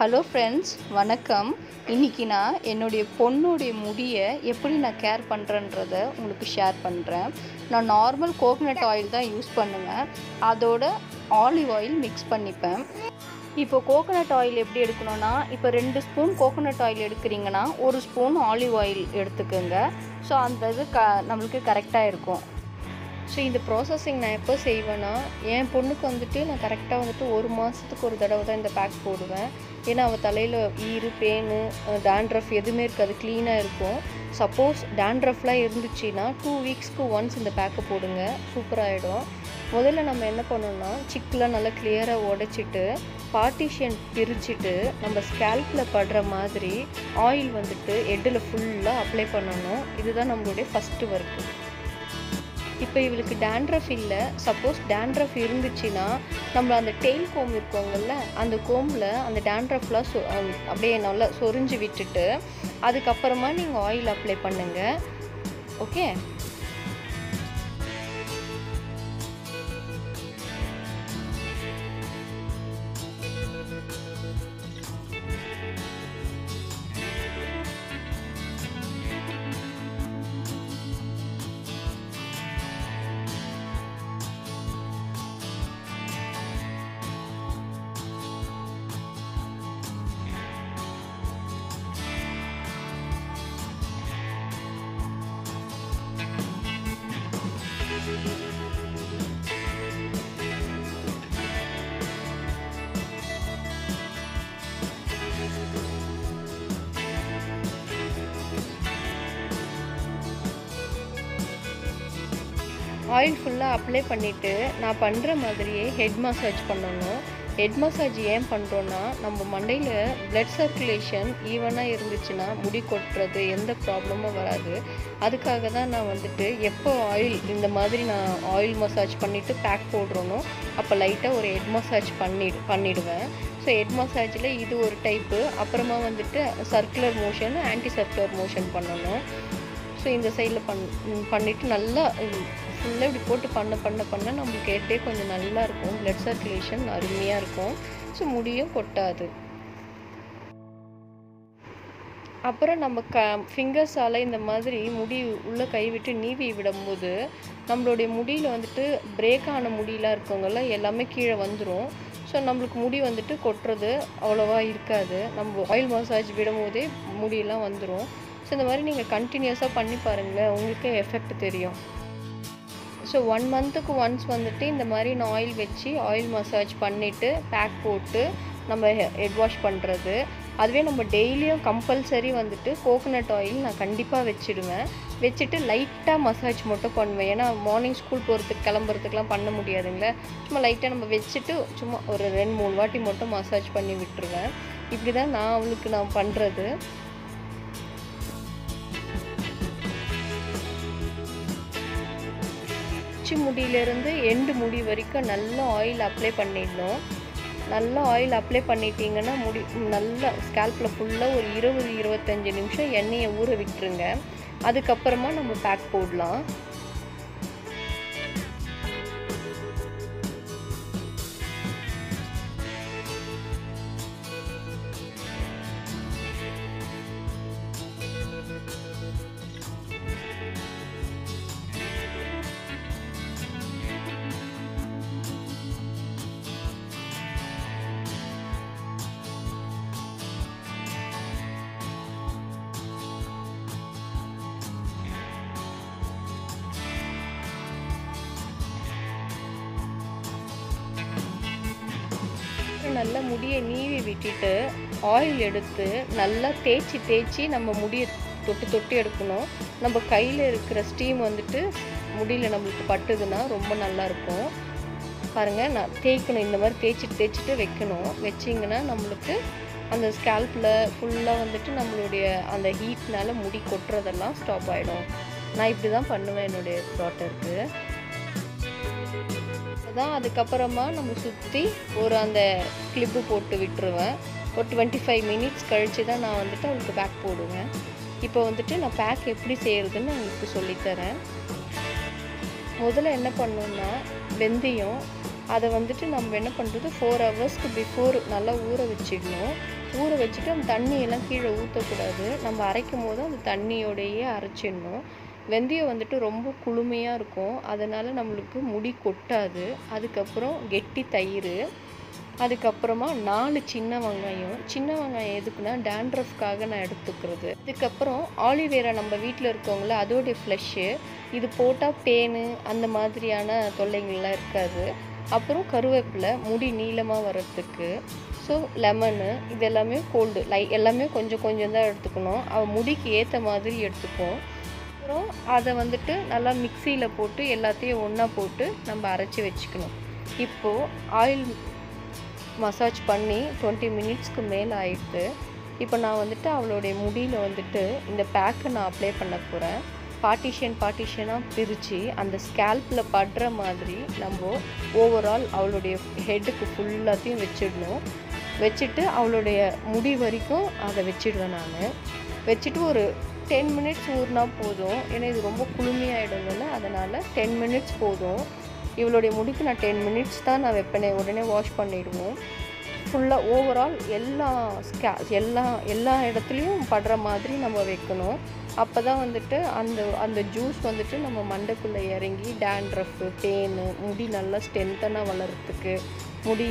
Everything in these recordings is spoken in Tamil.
ஹலோ ஃப்ரெண்ட்ஸ் வணக்கம். இன்றைக்கி நான் என்னுடைய பொண்ணுடைய முடியை எப்படி நான் கேர் பண்ணுறன்றத உங்களுக்கு ஷேர் பண்ணுறேன் நான் நார்மல் கோகனட் ஆயில் தான் யூஸ் பண்ணுவேன். அதோட ஆலிவ் ஆயில் மிக்ஸ் பண்ணிப்பேன். இப்போ கோகனட் ஆயில் எப்படி எடுக்கணும்னா இப்போ ரெண்டு ஸ்பூன் கோகனட் ஆயில் எடுக்கிறீங்கன்னா ஒரு ஸ்பூன் ஆலிவ் ஆயில் எடுத்துக்கோங்க. ஸோ அந்த இது க நம்மளுக்கு கரெக்டாக இருக்கும். ஸோ இந்த ப்ராசஸிங் நான் எப்போ செய்வேன்னா என் பொண்ணுக்கு வந்துட்டு நான் கரெக்டாக வந்துட்டு ஒரு மாதத்துக்கு ஒரு தடவை தான் இந்த பேக் போடுவேன். ஏன்னா அவள் தலையில் ஈரு பேனு டேண்ட்ரஃப் எதுவுமே இருக்காது க்ளீனாக இருக்கும். சப்போஸ் டேண்ட்ரஃப்லாம் இருந்துச்சுன்னா டூ வீக்ஸ்க்கு ஒன்ஸ் இந்த பேக்கை போடுங்க. சூப்பராகிடும் முதல்ல நம்ம என்ன பண்ணோம்னா சிக்கெலாம் நல்லா கிளியராக உடைச்சிட்டு பார்ட்டிஷியன் பிரிச்சுட்டு நம்ம ஸ்கேல்பில் படுற மாதிரி ஆயில் வந்துட்டு ஹெட்டில் ஃபுல்லாக அப்ளை பண்ணணும். இதுதான் நம்மளுடைய ஃபஸ்ட்டு ஒர்க்கு இப்போ இவளுக்கு டேண்ட்ரஃப் இல்லை. சப்போஸ் டேண்ட்ரஃப் இருந்துச்சுன்னா நம்ம அந்த டெய்ல் கோம் இருக்கோங்கல்ல அந்த கோம்பில் அந்த டேண்ட்ரஃப்லாம் சொ அப்படியே நல்லா சொரிஞ்சு விட்டுட்டு அதுக்கப்புறமா நீங்கள் ஆயில் அப்ளை பண்ணுங்கள் ஓகே ஆயில் ஃபுல்லாக அப்ளை பண்ணிவிட்டு நான் பண்ணுற மாதிரியே ஹெட் மசாஜ் பண்ணணும். ஹெட் மசாஜ் ஏன் பண்ணுறோன்னா நம்ம மண்டையில் பிளட் சர்க்குலேஷன் ஈவனாக இருந்துச்சுன்னா முடி கொட்டுறது எந்த ப்ராப்ளமும் வராது. அதுக்காக தான் நான் வந்துட்டு எப்போ ஆயில் இந்த மாதிரி நான் ஆயில் மசாஜ் பண்ணிவிட்டு பேக் போடுறோனோ அப்போ லைட்டாக ஒரு ஹெட் மசாஜ் பண்ணிடு பண்ணிவிடுவேன் ஸோ ஹெட் மசாஜில் இது ஒரு டைப்பு அப்புறமா வந்துட்டு circular motion anti circular motion பண்ணணும். ஸோ இந்த சைடில் பண் பண்ணிவிட்டு நல்லா ஃபுல்லாக இப்படி போட்டு பண்ண பண்ண பண்ண நம்மளுக்கு ஹெட்டே கொஞ்சம் நல்லா இருக்கும். பிளட் சர்க்குலேஷன் அருமையாக இருக்கும். ஸோ முடியும் கொட்டாது. அப்புறம் நம்ம க ஃபிங்கர்ஸால் இந்த மாதிரி முடி உள்ளே கைவிட்டு நீவி விடும்போது நம்மளுடைய முடியில் வந்துட்டு பிரேக் ஆன முடியெலாம் இருக்கவங்கள எல்லாமே கீழே வந்துடும் ஸோ நம்மளுக்கு முடி வந்துட்டு கொட்டுறது அவ்வளோவா இருக்காது. நம்ம ஆயில் மசாஜ் விடும்போதே முடியெல்லாம் வந்துடும் ஸோ இந்த மாதிரி நீங்கள் கண்டினியூஸாக பண்ணி பாருங்களேன் உங்களுக்கே எஃபெக்ட் தெரியும். ஸோ ஒன் மந்த்துக்கு ஒன்ஸ் வந்துட்டு இந்த மாதிரி நான் ஆயில் வச்சு ஆயில் மசாஜ் பண்ணிவிட்டு பேக் போட்டு நம்ம ஹெட் வாஷ் பண்ணுறது அதுவே நம்ம டெய்லியும் கம்பல்சரி வந்துட்டு கோகோனட் ஆயில் நான் கண்டிப்பாக வச்சுடுவேன். வச்சுட்டு லைட்டாக மசாஜ் மட்டும் பண்ணுவேன். ஏன்னா மார்னிங் ஸ்கூல் போகிறதுக்கு கிளம்புறதுக்கெலாம் பண்ண முடியாதுங்களே. சும்மா லைட்டாக நம்ம வச்சுட்டு சும்மா ஒரு ரெண்டு மூணு வாட்டி மட்டும் மசாஜ் பண்ணி விட்டுருவேன். இப்படி தான் நான் அவளுக்கு நான் பண்ணுறது உச்சி முடியிலேருந்து எண்டு முடி வரைக்கும் நல்ல ஆயில் அப்ளை பண்ணிடணும். நல்லா ஆயில் அப்ளை பண்ணிட்டீங்கன்னா முடி நல்லா ஸ்கேல்பில் ஃபுல்லாக ஒரு இருபது இருபத்தஞ்சி நிமிஷம் எண்ணெயை ஊற விட்டுருங்க. அதுக்கப்புறமா நம்ம பேக் போடலாம். நல்லா முடியை நீவி விட்டுட்டு ஆயில் எடுத்து நல்லா தேய்ச்சி தேய்ச்சி நம்ம முடியை தொட்டு தொட்டு எடுக்கணும். நம்ம கையில் இருக்கிற ஸ்டீம் வந்துட்டு முடியில் நம்மளுக்கு பட்டுதுன்னா ரொம்ப நல்லாயிருக்கும் பாருங்கள் நான் தேய்க்கணும். இந்த மாதிரி தேய்ச்சிட்டு தேய்ச்சிட்டு வைக்கணும். வச்சிங்கன்னா நம்மளுக்கு அந்த ஸ்கேல்பில் ஃபுல்லாக வந்துட்டு நம்மளுடைய அந்த ஹீட்னால் முடி கொட்டுறதெல்லாம் ஸ்டாப் ஆகிடும் நான் இப்படி தான் பண்ணுவேன் என்னுடைய டாட்டருக்கு தான் அதுக்கப்புறமா நம்ம சுற்றி ஒரு அந்த கிளிப்பு போட்டு விட்டுருவேன். ஒரு டுவெண்ட்டி ஃபைவ் மினிட்ஸ் கழித்து தான் நான் வந்துட்டு அவளுக்கு பேக் போடுவேன். இப்போ வந்துட்டு நான் பேக் எப்படி செய்கிறதுன்னு உங்களுக்கு சொல்லித்தரேன். முதல்ல என்ன பண்ணுன்னா வெந்தயம் அதை வந்துட்டு நம்ம என்ன பண்ணுறது ஃபோர் ஹவர்ஸ்க்கு பிஃபோர் நல்லா ஊற வச்சிடணும். ஊற வச்சுட்டு அந்த தண்ணியெல்லாம் கீழே ஊற்றக்கூடாது நம்ம அரைக்கும் போது அந்த தண்ணியோடையே அரைச்சிடணும். வெந்தயம் வந்துட்டு ரொம்ப குளுமையாக இருக்கும். அதனால் நம்மளுக்கு முடி கொட்டாது. அதுக்கப்புறம் கெட்டி தயிர். அதுக்கப்புறமா நாலு சின்ன வெங்காயம். சின்ன வெங்காயம் எதுக்குன்னா டேண்ட்ரஃப்காக நான் எடுத்துக்கிறது. இதுக்கப்புறம் ஆலிவேரா நம்ம வீட்டில் இருக்கவங்கள அதோடைய ஃப்ளஷ்ஷு இது போட்டால் பேனு அந்த மாதிரியான தொல்லைங்கள்லாம் இருக்காது. அப்புறம் கருவேப்பிலை முடி நீளமாக வர்றதுக்கு ஸோ லெமனு இது எல்லாமே கோல்டு லை எல்லாமே கொஞ்சம் கொஞ்சம் தான் எடுத்துக்கணும். அவள் முடிக்கு ஏற்ற மாதிரி எடுத்துப்போம் அப்புறம் அதை வந்துட்டு நல்லா மிக்சியில் போட்டு எல்லாத்தையும் ஒன்றா போட்டு நம்ம அரைச்சி வச்சுக்கணும். இப்போது ஆயில் மசாஜ் பண்ணி டுவெண்ட்டி மினிட்ஸ்க்கு மேலே ஆயிடுது. இப்போ நான் வந்துட்டு அவளுடைய முடியில் வந்துட்டு இந்த பேக்கை நான் அப்ளை பண்ண போகிறேன் பார்ட்டிஷன் பார்ட்டிஷனாக பிரித்து அந்த ஸ்கேல்பில் படுற மாதிரி நம்ம ஓவரால் அவளுடைய ஹெட்டுக்கு ஃபுல்லாத்தையும் வச்சிடணும். வச்சுட்டு அவளுடைய முடி வரைக்கும் அதை வச்சிடுவேன் நான். வச்சுட்டு ஒரு டென் மினிட்ஸ் ஊறினா போதும். ஏன்னா இது ரொம்ப குளுமையாயிடுங்கன்னு அதனால் டென் மினிட்ஸ் போதும். இவளுடைய முடிக்கு நான் டென் மினிட்ஸ் தான் நான் வைப்பேனே. உடனே வாஷ் பண்ணிடுவோம். ஃபுல்லாக ஓவரால் எல்லா ஸ்கே எல்லா எல்லா இடத்துலையும் படுற மாதிரி நம்ம வைக்கணும். அப்போ தான் வந்துட்டு அந்த அந்த ஜூஸ் வந்துட்டு நம்ம மண்டைக்குள்ளே இறங்கி டேண்ட்ரஃப்பு பெயின் முடி நல்லா ஸ்ட்ரென்த்தனாக வளர்கிறதுக்கு முடி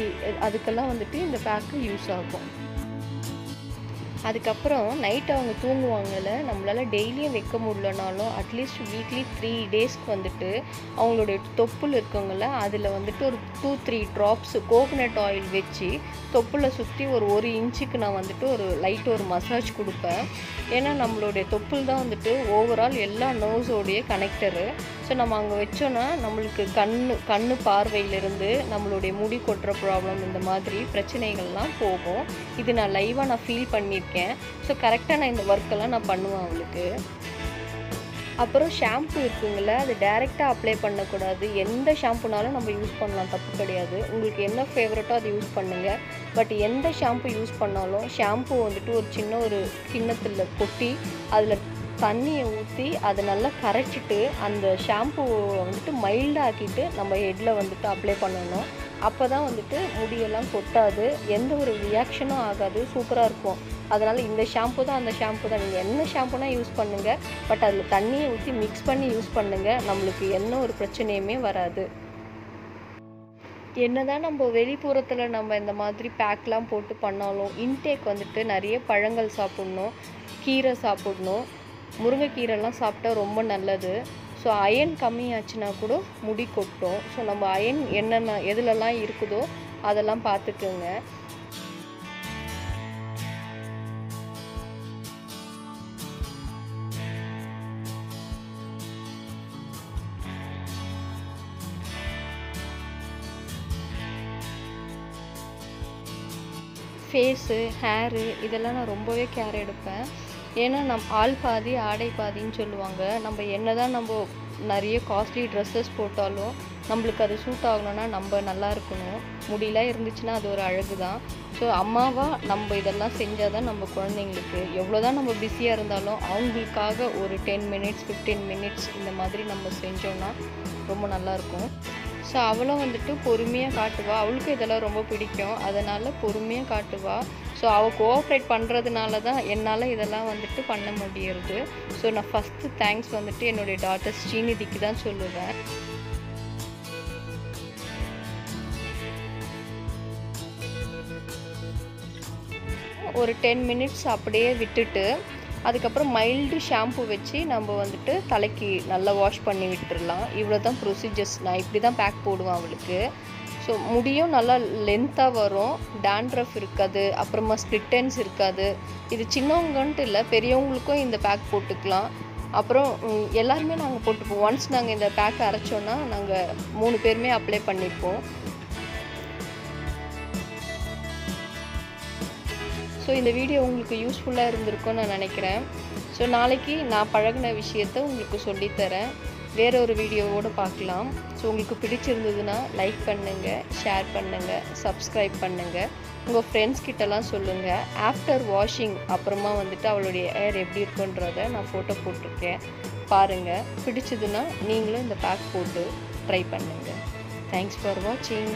அதுக்கெல்லாம் வந்துட்டு இந்த பேக்கு யூஸ் ஆகும். அதுக்கப்புறம் நைட் அவங்க தூங்குவாங்கல்ல நம்மளால் டெய்லியும் வைக்க முடியலனாலும் அட்லீஸ்ட் வீக்லி த்ரீ டேஸ்க்கு வந்துட்டு அவங்களுடைய தொப்புள் இருக்கவங்கள அதில் வந்துட்டு ஒரு two three drops coconut oil வச்சு தொப்புளை சுற்றி ஒரு ஒரு இன்ச்சுக்கு நான் வந்துட்டு ஒரு லைட் ஒரு மசாஜ் கொடுப்பேன். ஏன்னா நம்மளுடைய தொப்புள் தான் வந்துட்டு ஓவரால் எல்லா நோஸோடைய கனெக்டரு ஸோ நம்ம அங்கே வச்சோன்னா நம்மளுக்கு கண் கண் பார்வையிலிருந்து நம்மளுடைய முடி கொட்டுற ப்ராப்ளம் இந்த மாதிரி பிரச்சனைகள்லாம் போகும். இது நான் லைவாக நான் ஃபீல் பண்ணியிருக்கேன். ஸோ கரெக்டாக நான் இந்த ஒர்க்கெல்லாம் நான் பண்ணுவேன் அவளுக்கு அப்புறம் ஷாம்பு இருக்குங்கள அது டைரெக்டாக அப்ளை பண்ணக்கூடாது. எந்த ஷாம்புனாலும் நம்ம யூஸ் பண்ணலாம் தப்பு கிடையாது. உங்களுக்கு என்ன ஃபேவரட்டோ அதை யூஸ் பண்ணுங்கள் பட் எந்த ஷாம்பு யூஸ் பண்ணாலும் ஷாம்பு வந்துட்டு ஒரு சின்ன ஒரு கிண்ணத்தில் கொட்டி அதில் தண்ணியை ஊற்றி அதை நல்லா கரைச்சிட்டு அந்த ஷாம்புவை வந்துட்டு மைல்டாக்கிட்டு நம்ம ஹெட்டில் வந்துட்டு அப்ளை பண்ணணும். அப்போ தான் வந்துட்டு முடியெல்லாம் கொட்டாது எந்த ஒரு ரியாக்ஷனும் ஆகாது சூப்பராக இருக்கும். அதனால் இந்த ஷாம்பு தான் அந்த ஷாம்பு தான். நீங்கள் என்ன ஷாம்புனா யூஸ் பண்ணுங்கள் பட் அதில் தண்ணியை ஊற்றி மிக்ஸ் பண்ணி யூஸ் பண்ணுங்கள் நம்மளுக்கு எந்த ஒரு பிரச்சனையுமே வராது. என்னதான் நம்ம வெளிப்புறத்தில் நம்ம இந்த மாதிரி பேக்லாம் போட்டு பண்ணாலும் இன்டேக் வந்துட்டு நிறைய பழங்கள் சாப்பிட்ணும் கீரை சாப்பிட்ணும். முருங்கைக்கீரைலாம் சாப்பிட்டா ரொம்ப நல்லது. ஸோ அயன் கம்மியாச்சுன்னா கூட முடி கொட்டும். ஸோ நம்ம அயன் என்னென்ன எதுலலாம் இருக்குதோ அதெல்லாம் பார்த்துக்குங்க. ஃபேஸு ஹேரு இதெல்லாம் நான் ரொம்பவே கேர் எடுப்பேன். ஏன்னா நம் ஆள் பாதி ஆடை பாதின்னு சொல்லுவாங்க. நம்ம என்ன தான் நம்ம நிறைய காஸ்ட்லி ட்ரெஸ்ஸஸ் போட்டாலும் நம்மளுக்கு அது சூட் ஆகணும்னா நம்ம நல்லா இருக்கணும். முடியெல்லாம் இருந்துச்சுன்னா அது ஒரு அழகு தான் ஸோ அம்மாவாக நம்ம இதெல்லாம் செஞ்சால் தான் நம்ம குழந்தைங்களுக்கு எவ்வளோ தான் நம்ம பிஸியாக இருந்தாலும் அவங்களுக்காக ஒரு டென் மினிட்ஸ் ஃபிஃப்டீன் மினிட்ஸ் இந்த மாதிரி நம்ம செஞ்சோன்னா ரொம்ப நல்லாயிருக்கும் ஸோ அவளும் வந்துட்டு பொறுமையாக காட்டுவா. அவளுக்கும் இதெல்லாம் ரொம்ப பிடிக்கும். அதனால் பொறுமையாக காட்டுவா. ஸோ அவள் கோஆப்ரேட் பண்ணுறதுனால தான் என்னால் இதெல்லாம் வந்துட்டு பண்ண முடியறது. ஸோ நான் ஃபஸ்ட்டு தேங்க்ஸ் வந்துட்டு என்னுடைய டாட்டர் ஸ்ரீநிதிக்கு தான் சொல்லுவேன். ஒரு டென் மினிட்ஸ் அப்படியே விட்டுட்டு அதுக்கப்புறம் மைல்டு ஷாம்பு வச்சு நம்ம வந்துட்டு தலைக்கு நல்லா வாஷ் பண்ணி விட்டுடலாம் இவ்வளோ தான் ப்ரொசீஜர்ஸ் நான் இப்படி தான் பேக் போடுவேன் அவளுக்கு. ஸோ முடியும் நல்லா லென்த்தாக வரும். டேண்ட்ரஃப் இருக்காது அப்புறமா ஸ்ப்ளிட்டன்ஸ் இருக்காது. இது சின்னவங்கன்ட்டு இல்லை பெரியவங்களுக்கும் இந்த பேக் போட்டுக்கலாம். அப்புறம் எல்லாருமே நாங்கள் போட்டுப்போம். ஒன்ஸ் நாங்கள் இந்த பேக் அரைச்சோன்னா நாங்கள் மூணு பேருமே அப்ளை பண்ணிப்போம். ஸோ இந்த வீடியோ உங்களுக்கு யூஸ்ஃபுல்லாக இருந்திருக்கும்னு நான் நினைக்கிறேன். ஸோ நாளைக்கு நான் பழகின விஷயத்த உங்களுக்கு சொல்லித்தரேன். வேற ஒரு வீடியோவோடு பார்க்கலாம். ஸோ உங்களுக்கு பிடிச்சிருந்ததுன்னா லைக் பண்ணுங்கள் ஷேர் பண்ணுங்கள் சப்ஸ்கிரைப் பண்ணுங்கள் உங்கள் ஃப்ரெண்ட்ஸ் கிட்டலாம் சொல்லுங்கள் ஆஃப்டர் வாஷிங் அப்புறமா வந்துட்டு அவளுடைய ஏர் எப்படி இருக்குன்றத நான் ஃபோட்டோ போட்டிருக்கேன். பாருங்கள் பிடிச்சதுன்னா நீங்களும் இந்த பேக் போட்டு ட்ரை பண்ணுங்கள் தேங்க்ஸ் ஃபார் வாட்சிங்